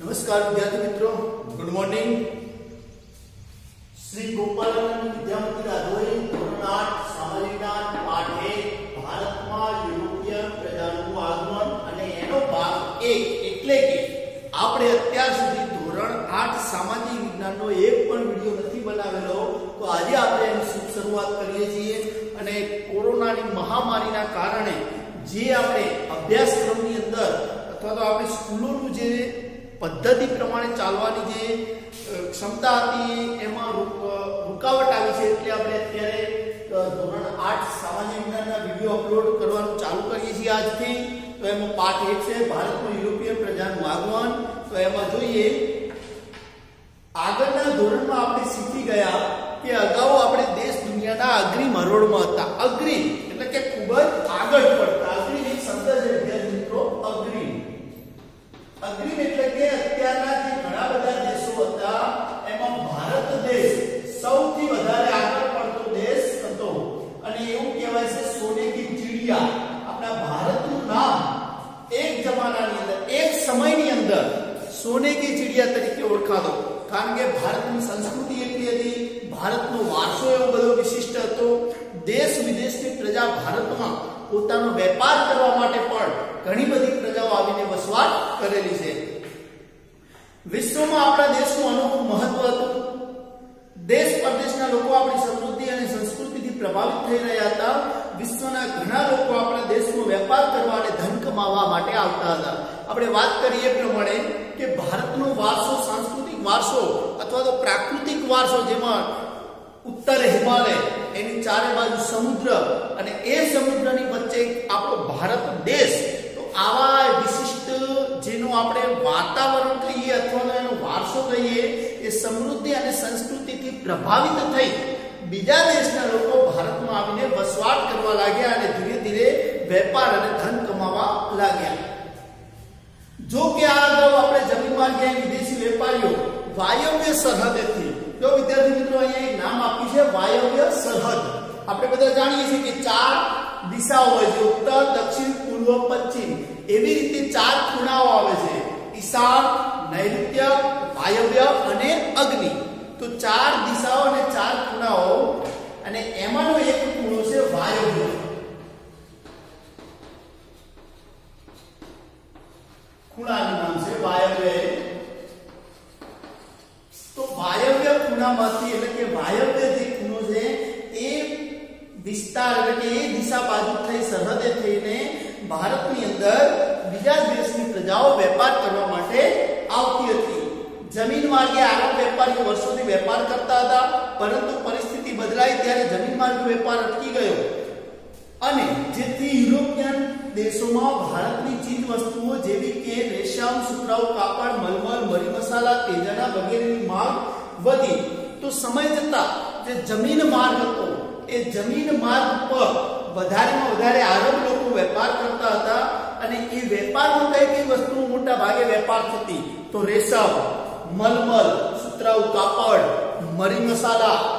નમસ્કાર, વિદ્યાર્થી મિત્રો. ગુડ મોર્નિંગ શ્રી ગોપાલન વિદ્યામતી રાધોઈ ધોરણ આઠ સામાજિક જ્ઞાન ભારતમાં યુરોપિયન પ્રજાનું આગમન અને એનો ભાગ એક એટલે કે આપણે અત્યાર સુધી ધોરણ આઠ સામાજિક વિજ્ઞાનનો એક પણ વીડિયો નથી બનાવેલો, તો આજે આપણે એની શરૂઆત કરીએ છીએ અને કોરોનાની મહામારીના કારણે જે આપણે અભ્યાસક્રમની અંદર અથવા તો આપણી સ્કૂલોનું જે પદ્ધતિ પ્રમાણે ચાલવાની જે ક્ષમતા હતી, એમાં રૂકાવટ આવી છે એટલે આપણે અત્યારે ધોરણ આઠ સામાન્ય વિજ્ઞાનના વીડિયો અપલોડ કરવાનું ચાલુ કરીએ છીએ આજથી. તો એમાં પાઠ એક છે, ભારતનું યુરોપિયન પ્રજાનું આગમન. તો એમાં જોઈએ, આગળના ધોરણમાં આપણે શીખી ગયા કે અગાઉ આપણે દેશ દુનિયાના અગ્રી મરોડમાં હતા. અગ્રી એટલે કે ખૂબ જ આગળ પડતા. થઈ રહ્યા હતા વિશ્વના ઘણા લોકો આપણા દેશનો વેપાર કરવા અને ધન કમાવા માટે આવતા હતા. આપણે વાત કરીએ પ્રમાણે કે ભારતનો વારસો સાંસ્કૃતિક વારસો અથવા તો પ્રાકૃતિક વારસો જેમાં ઉત્તર હિમાલય, એની ચારે બાજુ સમુદ્ર અને એ સમુદ્રની વચ્ચે આપણો ભારત દેશ, તો આવા વિશિષ્ટ જેનું આપણે વાતાવરણ કહીએ અથવા તો એનો વારસો કહીએ, એ સમૃદ્ધિ અને સંસ્કૃતિથી પ્રભાવિત થઈ બીજા દેશના લોકો ભારતમાં આવીને વસવાટ કરવા લાગ્યા અને ધીરે ધીરે વેપાર અને ધન કમાવા લાગ્યા જો કે આ અગાઉ આપણે જમીનમાં ગયા વિદેશી વેપારીઓ વાયવ્ય સરહદેથી જો વિદ્યાર્થી મિત્રો અહીંયા એક નામ આપ્યું છે વાયવ્ય સરહદ આપણે બધા જાણીએ છીએ કે ચાર દિશાઓ હોય છે ઉત્તર દક્ષિણ પૂર્વ પશ્ચિમ એવી રીતે ચાર ખૂણાઓ આવે છે ઈશાન નૈઋત્ય વાયવ્ય અને અગ્નિ તો ચાર દિશાઓ અને ચાર ખૂણાઓ અને એમાંનો એક ખૂણો છે વાયવ્ય ખૂણાનું નામ છે વાયવ્ય તો વાયવ્ય ખૂણામાંથી એટલે કે વાયવ્ય જે ખૂણો છે એ વિસ્તાર એટલે કે એ દિશા બાજુ થઈ સરહદે થઈને ભારતની અંદર બીજા દેશની પ્રજાઓ વેપાર કરવા માટે આવતી હતી જમીન માર્ગે આરબ વેપારીઓ વર્ષોથી વેપાર કરતા હતા પરંતુ પરિસ્થિતિ બદલાઈ ત્યારે જમીન માર્ગે વેપાર અટકી ગયો અને જેથી યુરોપિયન દેશોમાં ભારતની ચીજ વસ્તુઓ જેવી કે રેશમ સુતરાઉ કાપડ મલમલ મરી મસાલા તેજાના વગેરેની માંગ વધી તો સમય જતા જે જમીન માર્ગ હતો એ જમીન માર્ગ પર વધારેમાં વધારે આરબ લોકો વેપાર કરતા હતા અને એ વેપારમાં કઈ કઈ વસ્તુઓ મોટા ભાગે વેપાર થતી તો રેશમ મલમલ સુતરાઉ કાપડ મરી મસાલા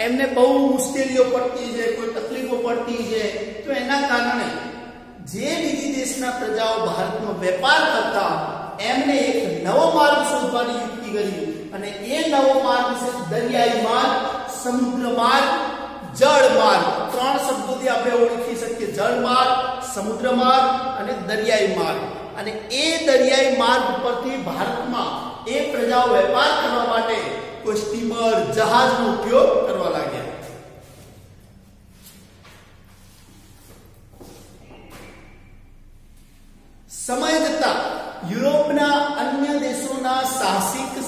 એમને બહુ મુશ્કેલીઓ પડતી છે, કોઈ તકલીફો પડતી છે. તો એના કારણે જે બીજી દેશના પ્રજાઓ ભારતનો વેપાર કરતા એમને એક નવો માર્ગ શોધવાની યુક્તિ કરી અને એ નવો માર્ગ છે દરિયાઈ માર્ગ, સમુદ્ર માર્ગ, જળ માર્ગ. ત્રણ શબ્દોથી આપણે ઓળખી શકીએ. જળ માર્ગ, સમુદ્ર માર્ગ અને દરિયાઈ માર્ગ. અને એ દરિયાઈ માર્ગ પરથી ભારતમાં એ પ્રજાઓ વેપાર કરવા માટે કોઈ સ્ટીમર, જહાજનો ઉપયોગ કરવા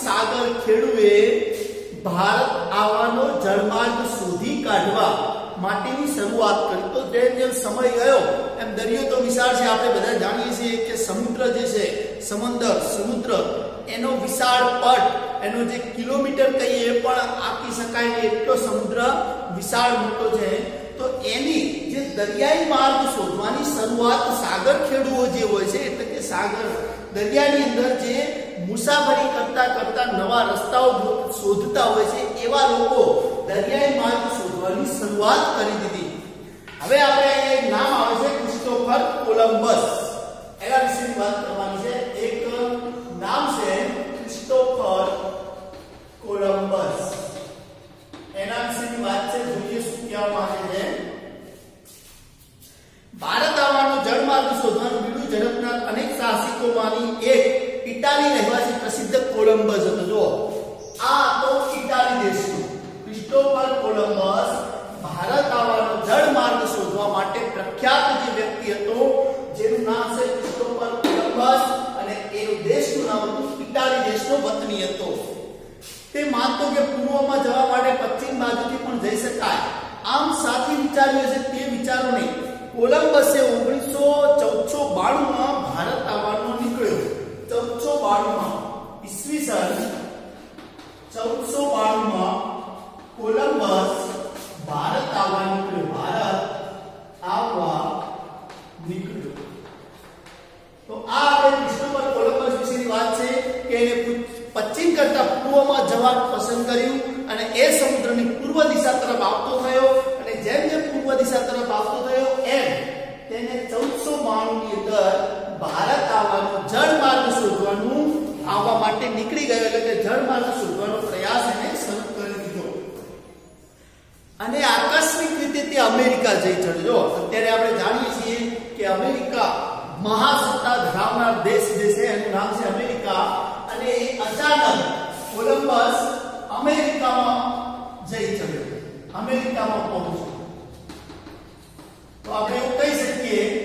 સાગર ખેડૂએ ભારત આવવાનો જળમાર્ગ શોધી કાઢવા માટેની શરૂઆત કરી તો જેમ જેમ સમય ગયો એમ દરિયો તો વિશાળ છે આપણે બધા જાણીએ છીએ કે સમુદ્ર જે છે સમંદર સમુદ્ર એનો વિશાળ પટ એનો જે કિલોમીટર કહીએ એ પણ આંકી શકાય એટલો સમુદ્ર વિશાળ મોટો છે તો એની જે દરિયાઈ માર્ગ શોધવાની શરૂઆત સાગર ખેડુઓ જે હોય છે એટલે કે સાગર દરિયાની અંદર જે મુસાફરી કરતા કરતા નવા રસ્તાઓ શોધતા હોય છે, એવા લોકો દરિયાઈ માર્ગ શોધવાની શરૂઆત કરી દીધી. હવે આપણે એક નામ આવે છે, ક્રિસ્ટોફર કોલંબસ. એના વિશેની વાત કરવાની છે. એક નામ છે ક્રિસ્ટોફર કોલંબસ. એના વિશેની વાત છે, જોઈએ શું કહેવામાં આવે છે. ભારત આવવાનો જળમાર્ગ બીડું ઝડપનાર અનેક સાહસિકોમાંની એક ઇટાલી રહેવાસી પ્રસિદ્ધ કોલંબસ હતો જો આ તો ઇટાલી દેશનો ક્રિસ્ટોફર કોલંબસ ભારત આવવાનો જળમાર્ગ શોધવા માટે પ્રખ્યાત જે વ્યક્તિ હતો જેનું નામ છે ક્રિસ્ટોફર કોલંબસ અને એનું દેશનું નામ હતું ઇટાલી દેશનો વતની હતો તે માનતો કે પૂર્વમાં જવા માટે પશ્ચિમ બાજુથી પણ જઈ શકાય આમ સાથી વિચાર્યું છે તે વિચારોને કોલંબસે ઓગણીસો ચૌદસો બાણું માં ભારત આવવાનો નીકળ્યો ચૌદસો બાણું માં ઈસવીસન ચૌદસો બાણું માં કોલંબસ ભારત આવવા નીકળ્યો ભારત આવવા નીકળ્યો તો આ આપણે ક્રિસ્ટોફર કોલંબસ વિશેની વાત છે કે એને પશ્ચિમ કરતા પૂર્વમાં જવાનું પસંદ કર્યું અને એ સમુદ્રની પૂર્વ દિશા તરફ આવતો થયો 1492 ની અંદર ભારત આવવાનું જળમાર્ગ શોધવાનું આવવા માટે નીકળી ગયો એટલે કે જળમાર્ગ શોધવાનો પ્રયાસ એને શરૂ કરી દીધો અને આકસ્મિક રીતે તે અમેરિકા જઈ ચડ્યો અત્યારે આપણે જાણીએ છીએ કે અમેરિકા મહાસત્તા ધરાવનાર દેશ જે છે એનું નામ છે અમેરિકા અને એ અચાનક કોલંબસ અમેરિકામાં જઈ ચડ્યો અમેરિકામાં પહોંચ્યો તો આપણે એવું કહી શકીએ કે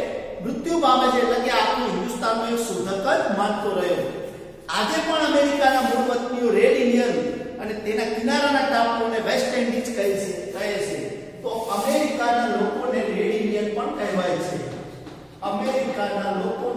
મૃત્યુ પામે છે એટલે કે આખું હિન્દુસ્તાનનો એક શોધક જ માનતો રહ્યો. આજે પણ અમેરિકાના મૂળ વતનીઓ રેડ ઇન્ડિયન અને તેના કિનારાના ટાપુઓને વેસ્ટ ઇન્ડિઝ કહે છે કહે છે. તો અમેરિકાના લોકોને રેડ ઇન્ડિયન પણ કહેવાય છે. અમેરિકાના લોકોનું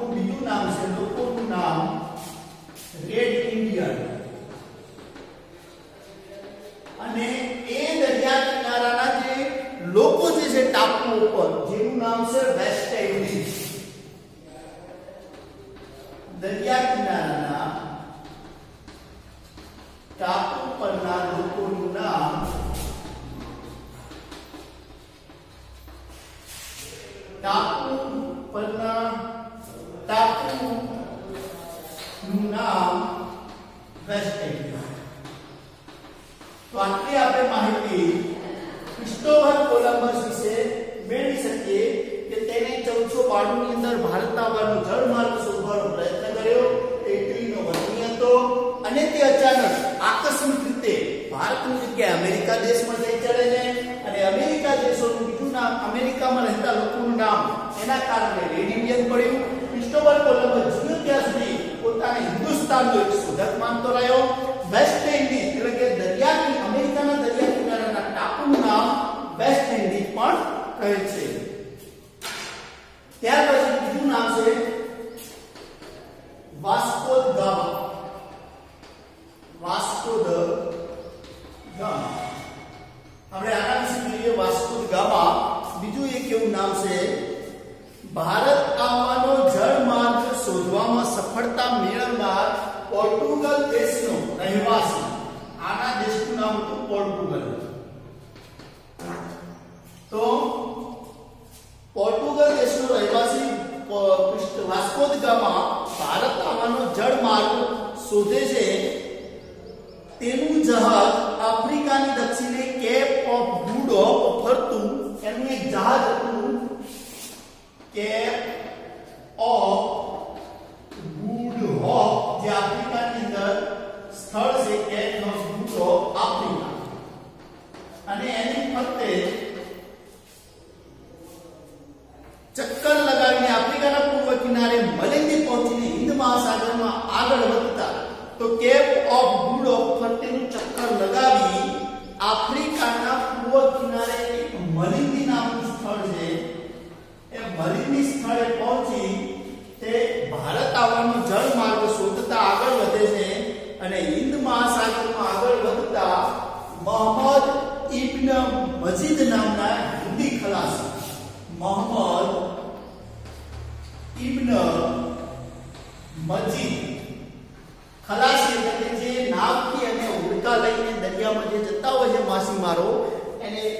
વેસ્ટ ઇન્ડિઝ તો આટલી આપણે માહિતી ક્રિસ્ટોફર કોલંબસ વિશે મેળવી શકીએ કે તેને 1492 ની અંદર ભારત આવવાનો જળમાર્ગ શોધવાનો પ્રયત્ન કર્યો ઇટલીનો વતની હતો અને તે અચાનક આકસ્મિક રીતે ભારતની જગ્યાએ અમેરિકા દેશમાં જઈ ચડે છે અને અમેરિકા દેશોનું બીજું નામ અમેરિકામાં રહેતા લોકોનું નામ એના કારણે રેડ ઇન્ડિયન પડ્યું पाकिस्तान को 110 मान तो रहे हो West Indies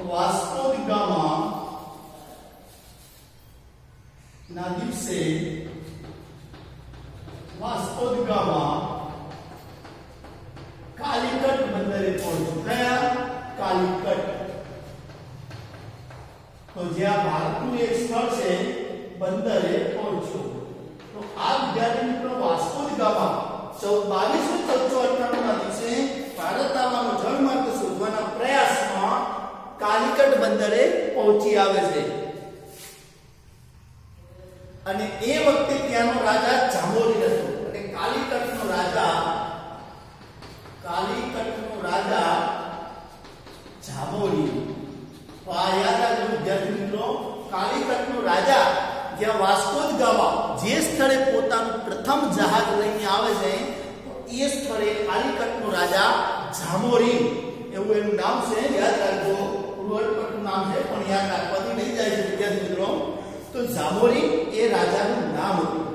Vasco da gamma ના દિવસે વાસ્કો દ ગામા કાલિકટ બંદરે પહોંચ્યું કયા કાલિકટ તો જ્યાં ભારતનું એક સ્થળ છે બંદરે પહોંચ્યું તો આ વિદ્યાર્થી મિત્રો વાસ્કો દ ગામા બાવીસો ચૌદસો અઠ્ઠાણું ના દિવસે ભારત આવવાનો જળમાર્ગ શોધવાના પ્રયાસમાં કાલિકટ બંદરે પહોંચી આવે છે અને એ વખતે ત્યાંનો રાજા જાંબોરી હતો અને કાલિકટનો રાજા કાલિકટનો રાજા જાંબોરી તો આ યાદ રાખજો વિદ્યાર્થી મિત્રો કાલિકટનો રાજા જ્યાં વાસ્કો દ ગામા જે સ્થળે પોતાનું પ્રથમ જહાજ લઈને આવે છે એ સ્થળે કાલિકટનો રાજા જામોરી એવું એનું નામ છે યાદ રાખજો ઉર્વટપટનું નામ છે પણ યાદ રાખવાથી નહીં જાય છે વિદ્યાર્થી મિત્રો તો જામોરી એ રાજાનું નામ હતું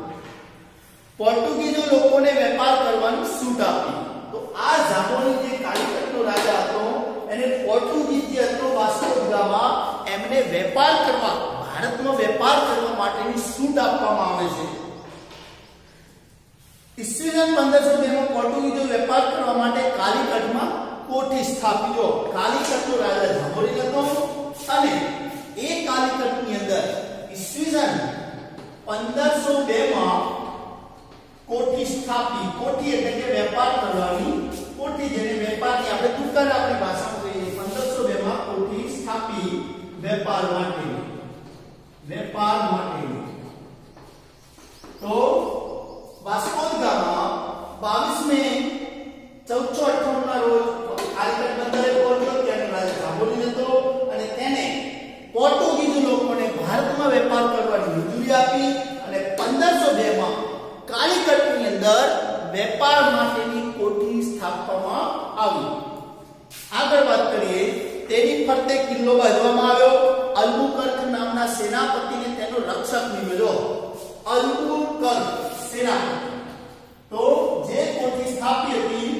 પોર્ટુગીઝો લોકોને વેપાર કરવાની છૂટ આપી તો આ જામોરી જે કાલિકટનો રાજા હતો એને પોર્ટુગીઝ જે હતો વાસ્કો દ ગામા એમને વેપાર કરવા ભારતનો વેપાર કરવા માટેની છૂટ આપવામાં આવે છે ઈસવીસન 1502 માં પોર્ટુગીઝો વેપાર કરવા માટે કાલિકટમાં કોઠી સ્થાપ્યો કાલિકટનો રાજા જામોરી હતો અને એ કાલિકટની અંદર ઈસવીસન 1502 માં કોઠી સ્થાપી કોઠી એટલે કે વેપાર કરવાની કોઠી જેને વેપારની આપણે દુકાન આપણી ભાષામાં કહીએ 1502 માં કોઠી સ્થાપી વેપાર માટે વેપાર માટે તો વાસ્કો દ ગામા 22 મે 1498 ના રોજ કાલિકટ બંદરે પહોંચ્યો ત્યારે રાજા જાંબોલી હતો અને તેને પોર્ટુગીઝ લોકોને ભારતમાં વેપાર કરવાની મંજૂરી આપી અને 1502 માં કાલિકટની અંદર વેપાર માટેની કોઠી સ્થાપવામાં આવી આગળ વાત કરીએ તેની ફરતે કિલ્લો બાંધવામાં આવ્યો અલ્બુકર્ક નામના સેનાપતિને તેનો રક્ષક નિમેલો અલ્બુકર્ક સેનાપતિ તો જે કોઠી સ્થાપી હતી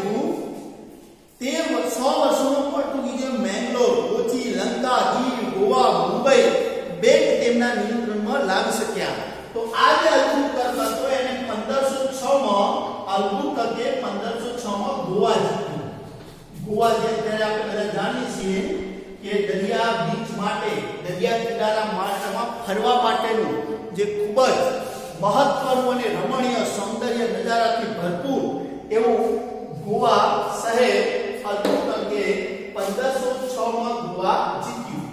તે 100 વર્ષોમાં પોર્ટુગીઝે મેંગ્લોર કોચી લંકા દીવ ગોવા મુંબઈ બેટ તેમના નિયંત્રણમાં લાવી શક્યા તો આ જે અલ્બુકર્ક હતો એને 1506 માં અલ્બુકર્કે 1506 માં ગોવા જીત્યું ગોવા જે અત્યારે આપણે બધા જાણીએ છીએ કે દરિયા બીચ માટે દરિયા કિનારા માર્ગમાં ફરવા માટેનું જે ખૂબ જ મહત્વનું અને રમણીય સૌંદર્ય નજારાથી ભરપૂર એવું ગોવા શહેર અલ્બુકર્કે 1506 માં ગોવા જીત્યું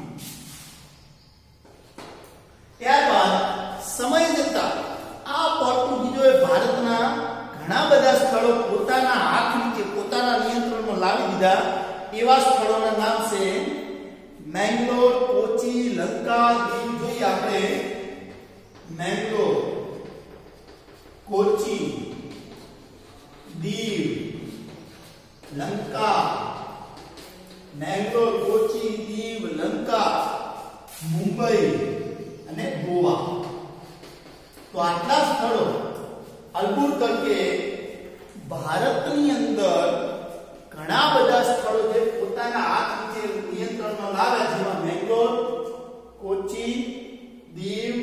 ત્યારબાદ સમય જતા આ પોર્ટુગીઝોએ ભારતના ઘણા બધા સ્થળો પોતાના હાથ નીચે પોતાના નિયંત્રણમાં લાવી દીધા એવા સ્થળોના નામ છે મેંગ્લોર કોચી લંકા દીવ જોઈએ આપણે મેંગ્લોર કોચી દીવ લંકા મેંગ્લોર કોચી દીવ લંકા મુંબઈ અને ગોવા તો આટલા સ્થળો અલ્બુકર્કે ભારતની અંદર ઘણા બધા સ્થળો જે પોતાના હાથ નીચે નિયંત્રણમાં લાવ્યા જેમાં મેંગ્લોર કોચી દીવ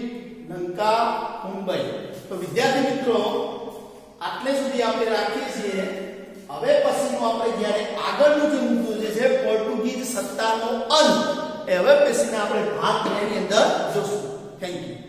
લંકા મુંબઈ તો વિદ્યાર્થી મિત્રો આટલે સુધી આપણે રાખીએ છીએ હવે પછીનું આપણે જ્યારે આગળનું જે મુદ્દો જે છે, પોર્ટુગીઝ સત્તાનો અંત, એ હવે પછીના આપણે ભાગ એની અંદર જોશું. Thank you